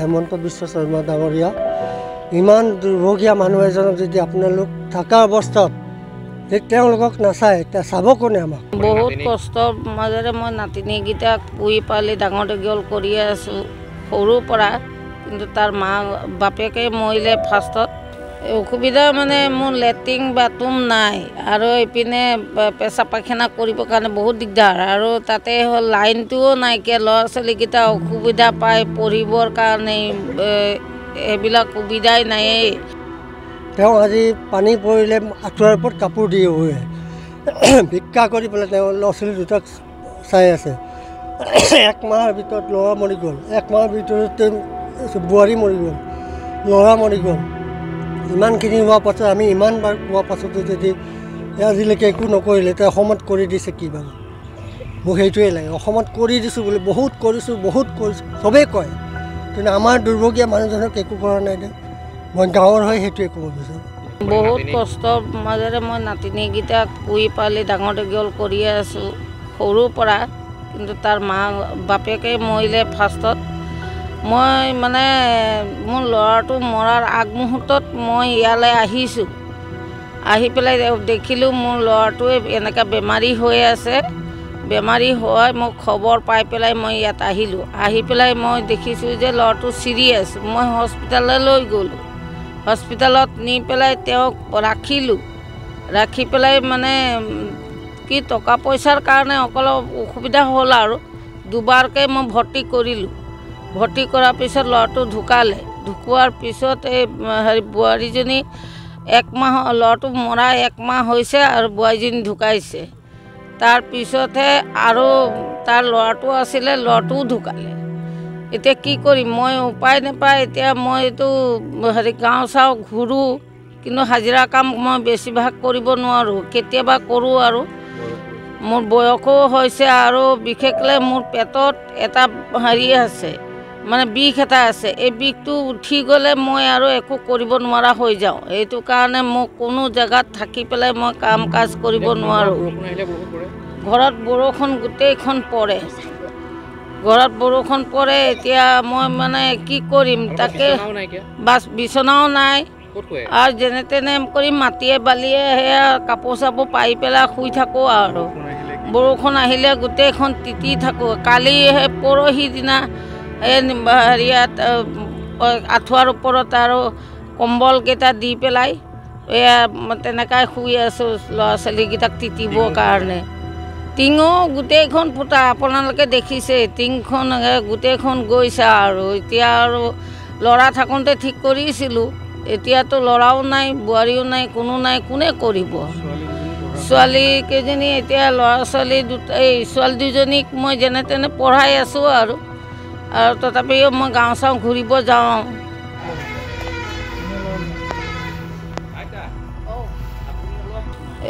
হেমন্ত বিশ্ব শৰ্মা ডাঙৰীয়া। ইমান দুৰ্ভগীয়া মানুহ এজনক যদি আপোনালোক থকা অৱস্থাত যদি তেওঁলোকক নাচায় এতিয়া চাব কোনে আমাক? বহুত কষ্টৰ মাজেৰে মই নাতিনীকেইটাক পুহি পালি ডাঙৰ দীঘল কৰিয়ে আছোঁ সৰুৰ পৰা। কিন্তু তাৰ মা বাপেকে মৰিলে ফাৰ্ষ্টত অসুবিধা মানে মোৰ লেট্ৰিন বাথৰুম নাই আৰু এইপিনে পেচাব পায়খানা কৰিবৰ কাৰণে বহুত দিগদাৰ আৰু তাতে হ'ল লাইনটোও নাইকিয়া ল'ৰা ছোৱালীকেইটা অসুবিধা পায় পঢ়িবৰ কাৰণে এইবিলাক সুবিধাই নায়েই। তেওঁ আজি পানী পৰিলে আঁঠুৱাৰ ওপৰত কাপোৰ দি শুৱে। ভিক্ষা কৰি পেলাই তেওঁ ল'ৰা ছোৱালী দুটাক চাই আছে। এক মাহৰ ভিতৰত ল'ৰা মৰি গ'ল। এক মাহৰ ভিতৰতে বোৱাৰী মৰি গ'ল। ল'ৰা মৰি গ'ল। ইমানখিনি হোৱাৰ পাছত আমি ইমানবাৰ কোৱাৰ পাছতো যদি আজিলৈকে একো নকৰিলে এতিয়া অসমত কৰি দিছে কি বাৰু? মোক সেইটোৱে লাগে। অসমত কৰি দিছোঁ বুলি বহুত কৰিছোঁ বহুত কৰিছোঁ চবেই কয়। কিন্তু আমাৰ দুৰ্ভগীয়া মানুহজনক একো কৰা নাই দে। মই গাঁৱৰ হৈ সেইটোৱে ক'ব বিচাৰোঁ। বহুত কষ্টৰ মাজেৰে মই নাতিনীকেইটাক পুহি পালি ডাঙৰ দীঘল কৰিয়ে আছোঁ সৰুৰ পৰা। কিন্তু তাৰ মা বাপেকে মৰিলে ফাৰ্ষ্টত। মই মানে মোৰ ল'ৰাটো মৰাৰ আগমুহূৰ্তত মই ইয়ালৈ আহিছোঁ। আহি পেলাই দেখিলোঁ মোৰ ল'ৰাটোৱে এনেকৈ বেমাৰী হৈ আছে। বেমাৰী হোৱাই মই খবৰ পাই পেলাই মই ইয়াত আহিলোঁ। আহি পেলাই মই দেখিছোঁ যে ল'ৰাটো চিৰিয়াছ মই হস্পিটাললৈ গ'লোঁ। হস্পিটালত নি পেলাই তেওঁক ৰাখিলোঁ। ৰাখি পেলাই মানে কি টকা পইচাৰ কাৰণে অকল অসুবিধা হ'ল আৰু দুবাৰকৈ মই ভৰ্তি কৰিলোঁ। ভৰ্তি কৰাৰ পিছত ল'ৰাটো ঢুকালে। ঢুকোৱাৰ পিছত এই হেৰি বোৱাৰীজনী এক মাহ ল'ৰাটো মৰা এক মাহ হৈছে আৰু বোৱাৰীজনী ঢুকাইছে। তাৰপিছতহে আৰু তাৰ ল'ৰাটো আছিলে ল'ৰাটোও ঢুকালে। এতিয়া কি কৰিম? মই উপায় নাপায়। এতিয়া মই এইটো হেৰি গাঁও চাওঁ ঘূৰোঁ। কিন্তু হাজিৰা কাম মই বেছিভাগ কৰিব নোৱাৰোঁ। কেতিয়াবা কৰোঁ আৰু। মোৰ বয়সো হৈছে আৰু বিশেষকৈ মোৰ পেটত এটা হেৰি আছে। মানে বিষ এটা আছে এই বিষটো উঠি গ'লে মই আৰু একো কৰিব নোৱাৰা হৈ যাওঁ। সেইটো কাৰণে মোক কোনো জেগাত থাকি পেলাই মই কাম কাজ কৰিব নোৱাৰোঁ। ঘৰত বৰষুণ গোটেইখন পৰে। ঘৰত বৰষুণ পৰে এতিয়া মই মানে কি কৰিম তাকে বাছ বিচনাও নাই। আৰু যেনে তেনে কৰি মাটিয়ে বালিয়ে সেয়া কাপোৰ চাপোৰ পাৰি পেলাই শুই থাকোঁ আৰু। বৰষুণ আহিলে গোটেইখন তিতি থাকোঁ। কালি সেই পৰহি দিনা এই হেৰিয়াত আঁঠুৱাৰ ওপৰত আৰু কম্বলকেইটা দি পেলাই এয়া তেনেকৈ শুই আছোঁ ল'ৰা ছোৱালীকেইটাক তিতিবৰ কাৰণে। টিঙো গোটেইখন ফুটা আপোনালোকে দেখিছে টিংখন গোটেইখন গৈছে আৰু। এতিয়া আৰু ল'ৰা থাকোঁতে ঠিক কৰিছিলোঁ এতিয়াতো ল'ৰাও নাই বোৱাৰীও নাই কোনো নাই কোনে কৰিব? ছোৱালী কেইজনী এতিয়া ল'ৰা ছোৱালী দুটা এই ছোৱালী দুজনীক মই যেনে তেনে পঢ়াই আছোঁ আৰু। আৰু তথাপিও মই গাঁও চাওঁ ঘূৰিব যাওঁ।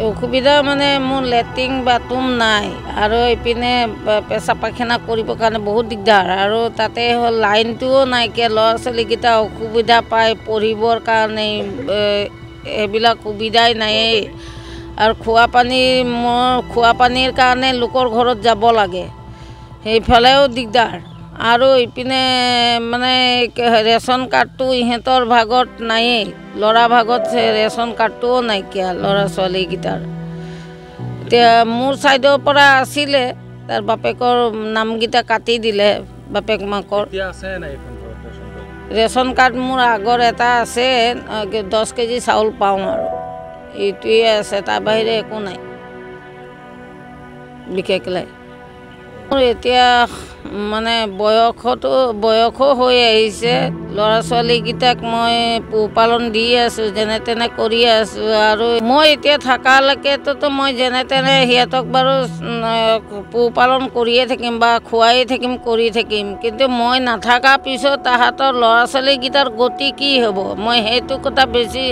অসুবিধা মানে মোৰ লেট্ৰিন বাথৰুম নাই আৰু এইপিনে পেচাব পায়খানা কৰিবৰ কাৰণে বহুত দিগদাৰ আৰু তাতে হ'ল লাইনটোও নাইকিয়া ল'ৰা ছোৱালীকেইটা অসুবিধা পায় পঢ়িবৰ কাৰণে এ, এইবিলাক সুবিধাই নায়েই। আৰু খোৱা পানী মোৰ খোৱা পানীৰ কাৰণে লোকৰ ঘৰত যাব লাগে। সেইফালেও দিগদাৰ। আৰু ইপিনে মানে ৰেচন কাৰ্ডটো ইহঁতৰ ভাগত নায়েই। ল'ৰা ভাগত ৰেচন কাৰ্ডটোও নাইকিয়া ল'ৰা ছোৱালীকেইটাৰ। এতিয়া মোৰ ছাইডৰ পৰা আছিলে তাৰ বাপেকৰ নামকেইটা কাটি দিলে বাপেক মাকৰ। Ration card? মোৰ আগৰ এটা আছে দহ কেজি চাউল পাওঁ আৰু। এইটোৱে আছে তাৰ বাহিৰে একো নাই। বিশেষকৈ মোৰ এতিয়া মানে বয়সতো বয়সো হৈ আহিছে। ল'ৰা ছোৱালীকেইটাক মই পোহপালন দি আছোঁ যেনে তেনে কৰি আছোঁ। আৰু মই এতিয়া থকালৈকেতো মই যেনে তেনে সিহঁতক বাৰু পোহপালন কৰিয়ে থাকিম বা খুৱাই থাকিম কৰি থাকিম। কিন্তু মই নাথাকা পিছত তাহাঁতৰ ল'ৰা ছোৱালীকেইটাৰ গতি কি হ'ব? মই সেইটো কথা বেছি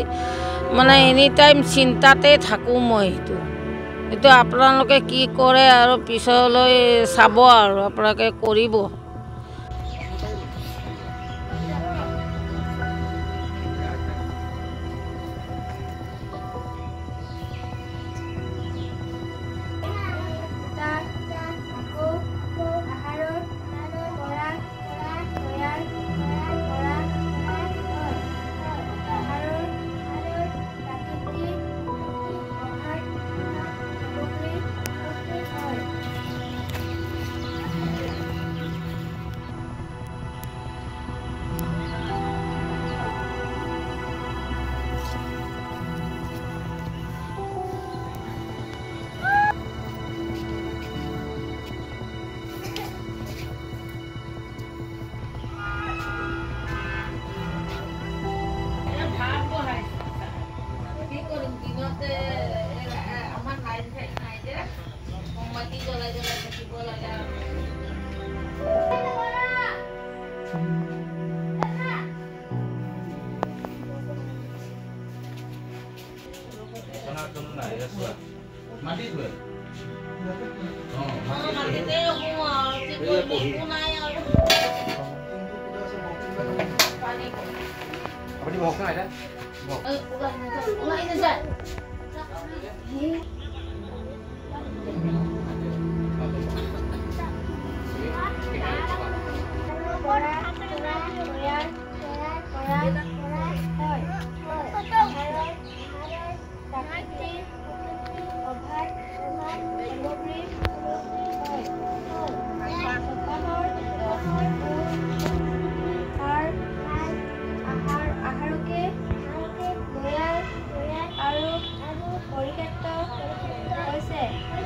মানে এনি টাইম চিন্তাতে থাকোঁ মই সেইটো এইটো আপোনালোকে কি কৰে আৰু পিছলৈ চাব আৰু আপোনালোকে কৰিব। sana kung na yes ba mati ba oh mati ba yung mga Apa di bawah kan ada? Bawah. Eh, bukan. Bukan ini saja.